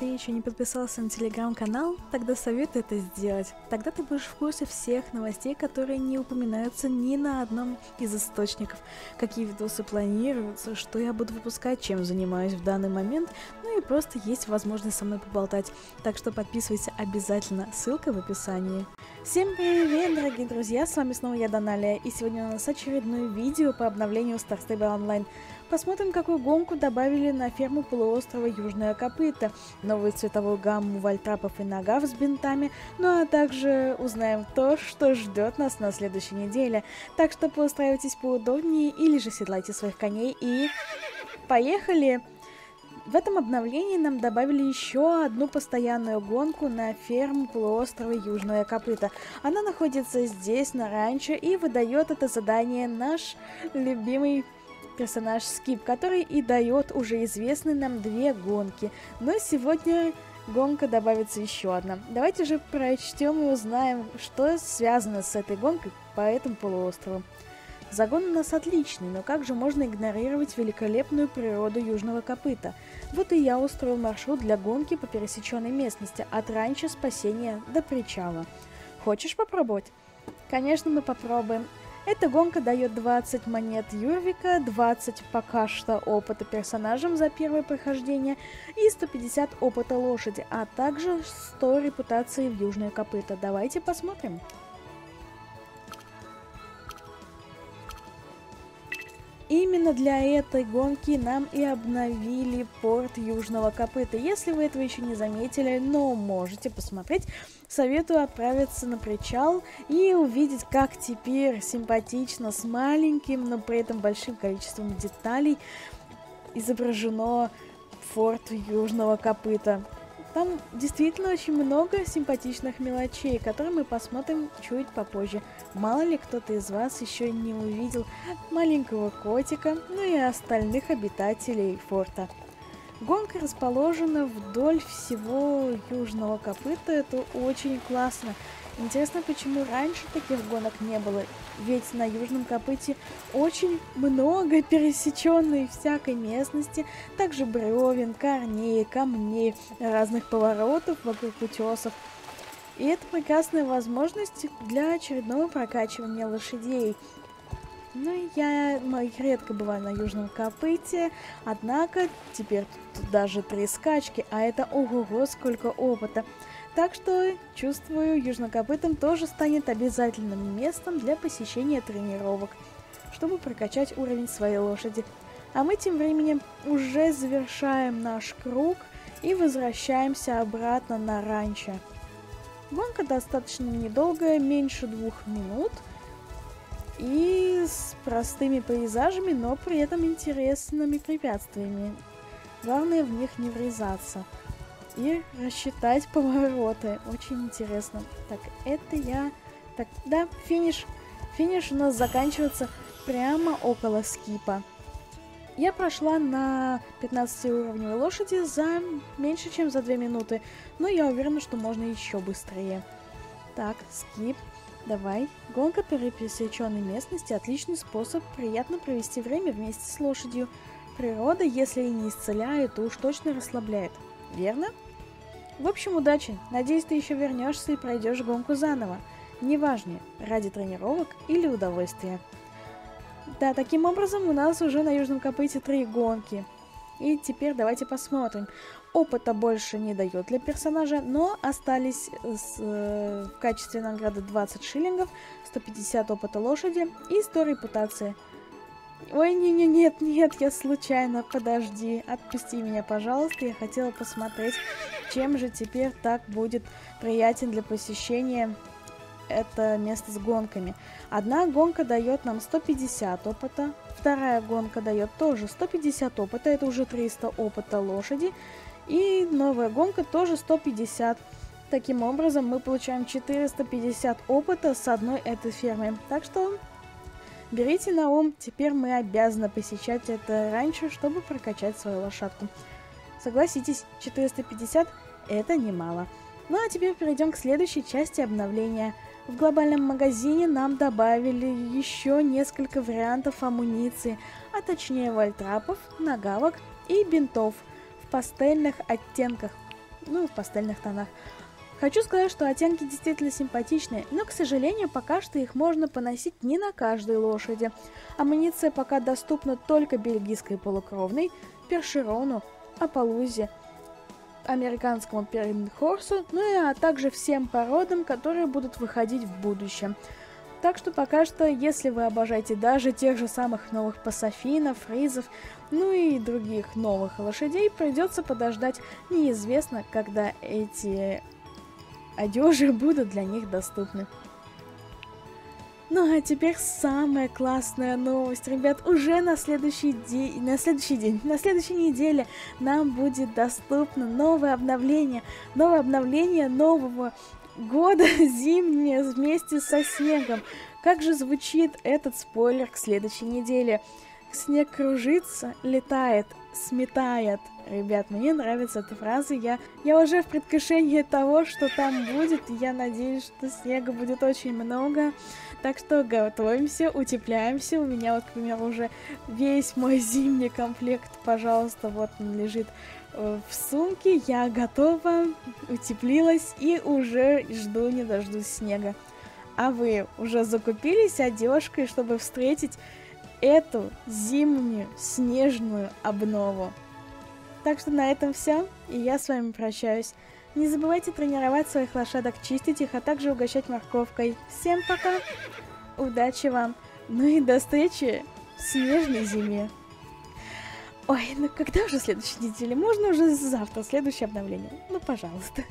ты еще не подписался на телеграм-канал, тогда советую это сделать. Тогда ты будешь в курсе всех новостей, которые не упоминаются ни на одном из источников. Какие видосы планируются, что я буду выпускать, чем занимаюсь в данный момент, ну и просто есть возможность со мной поболтать. Так что подписывайся обязательно, ссылка в описании. Всем привет, дорогие друзья, с вами снова я, Даналия, и сегодня у нас очередное видео по обновлению Star Stable Online. Посмотрим, какую гонку добавили на ферму полуострова Южная Копыта, новую цветовую гамму вальтрапов и нагав с бинтами, ну а также узнаем то, что ждет нас на следующей неделе. Так что поустраивайтесь поудобнее или же седлайте своих коней и... Поехали! В этом обновлении нам добавили еще одну постоянную гонку на ферму полуострова Южная Копыта. Она находится здесь, на ранчо, и выдает это задание наш любимый персонаж Скип, который и дает уже известные нам две гонки. Но сегодня гонка добавится еще одна. Давайте же прочтем и узнаем, что связано с этой гонкой по этому полуострову. Загон у нас отличный, но как же можно игнорировать великолепную природу Южного Копыта? Вот и я устроил маршрут для гонки по пересеченной местности от ранчо спасения до причала. Хочешь попробовать? Конечно, мы попробуем. Эта гонка дает 20 монет Юрвика, 20 пока что опыта персонажем за первое прохождение и 150 опыта лошади, а также 100 репутации в Южное Копыто. Давайте посмотрим. Именно для этой гонки нам и обновили порт Южного Копыта. Если вы этого еще не заметили, но можете посмотреть, советую отправиться на причал и увидеть, как теперь симпатично с маленьким, но при этом большим количеством деталей изображено форт Южного Копыта. Там действительно очень много симпатичных мелочей, которые мы посмотрим чуть попозже. Мало ли кто-то из вас еще не увидел маленького котика, ну и остальных обитателей форта. Гонка расположена вдоль всего южного копыта, это очень классно. Интересно, почему раньше таких гонок не было? Ведь на Южном Копыте очень много пересеченной всякой местности, также бревен, корней, камней, разных поворотов вокруг утесов. И это прекрасная возможность для очередного прокачивания лошадей. Ну, я редко бываю на Южном Копыте, однако теперь тут даже три скачки, а это ого-го сколько опыта. Так что, чувствую, Южнокопытом тоже станет обязательным местом для посещения тренировок, чтобы прокачать уровень своей лошади. А мы тем временем уже завершаем наш круг и возвращаемся обратно на ранчо. Гонка достаточно недолгая, меньше двух минут, и с простыми пейзажами, но при этом интересными препятствиями. Главное в них не врезаться – и рассчитать повороты. Очень интересно. Так, это я... Так, да, финиш. Финиш у нас заканчивается прямо около скипа. Я прошла на 15 уровневой лошади за меньше, чем за 2 минуты, но я уверена, что можно еще быстрее. Так, скип. Давай. Гонка пересеченной местности – отличный способ приятно провести время вместе с лошадью. Природа, если и не исцеляет, то уж точно расслабляет. Верно? В общем, удачи. Надеюсь, ты еще вернешься и пройдешь гонку заново. Неважно, ради тренировок или удовольствия. Да, таким образом у нас уже на Южном Копыте три гонки. И теперь давайте посмотрим. Опыта больше не дает для персонажа, но остались с, э, в качестве награды 20 шиллингов, 150 опыта лошади и 100 репутации. Ой, не-не, нет, нет, я случайно, подожди, отпусти меня, пожалуйста, я хотела посмотреть, чем же теперь так будет приятен для посещения это место с гонками. Одна гонка дает нам 150 опыта, вторая гонка дает тоже 150 опыта, это уже 300 опыта лошади, и новая гонка тоже 150. Таким образом, мы получаем 450 опыта с одной этой фермы. Так что Берите на ум, теперь мы обязаны посещать это раньше, чтобы прокачать свою лошадку. Согласитесь, 450 это немало. Ну а теперь перейдем к следующей части обновления. В глобальном магазине нам добавили еще несколько вариантов амуниции, а точнее вальтрапов, нагавок и бинтов в пастельных оттенках. ну, в пастельных тонах. Хочу сказать, что оттенки действительно симпатичные, но, к сожалению, пока что их можно поносить не на каждой лошади. Амуниция пока доступна только бельгийской полукровной, першерону, Апалузе, американскому Перенхорсу, ну и а также всем породам, которые будут выходить в будущем. Так что пока что, если вы обожаете даже тех же самых новых пасофинов, фризов, ну и других новых лошадей, придется подождать неизвестно, когда эти одежи будут для них доступны. Ну а теперь самая классная новость, ребят, уже на следующий день, на следующий день, на следующей неделе нам будет доступно новое обновление, новое обновление нового года зимнее вместе со снегом. Как же звучит этот спойлер к следующей неделе? Снег кружится, летает, сметает. Ребят, мне нравится эта фраза. Я, я уже в предвкушении того, что там будет. Я надеюсь, что снега будет очень много. Так что готовимся, утепляемся. У меня вот, к примеру, уже весь мой зимний комплект, пожалуйста, вот он лежит э, в сумке. Я готова, утеплилась и уже жду не дождусь снега. А вы уже закупились одежкой, чтобы встретить эту зимнюю снежную обнову. Так что на этом все, и я с вами прощаюсь. Не забывайте тренировать своих лошадок, чистить их, а также угощать морковкой. Всем пока! Удачи вам! Ну и до встречи в снежной зиме! Ой, ну когда уже следующей неделе? Можно уже завтра следующее обновление? Ну, пожалуйста.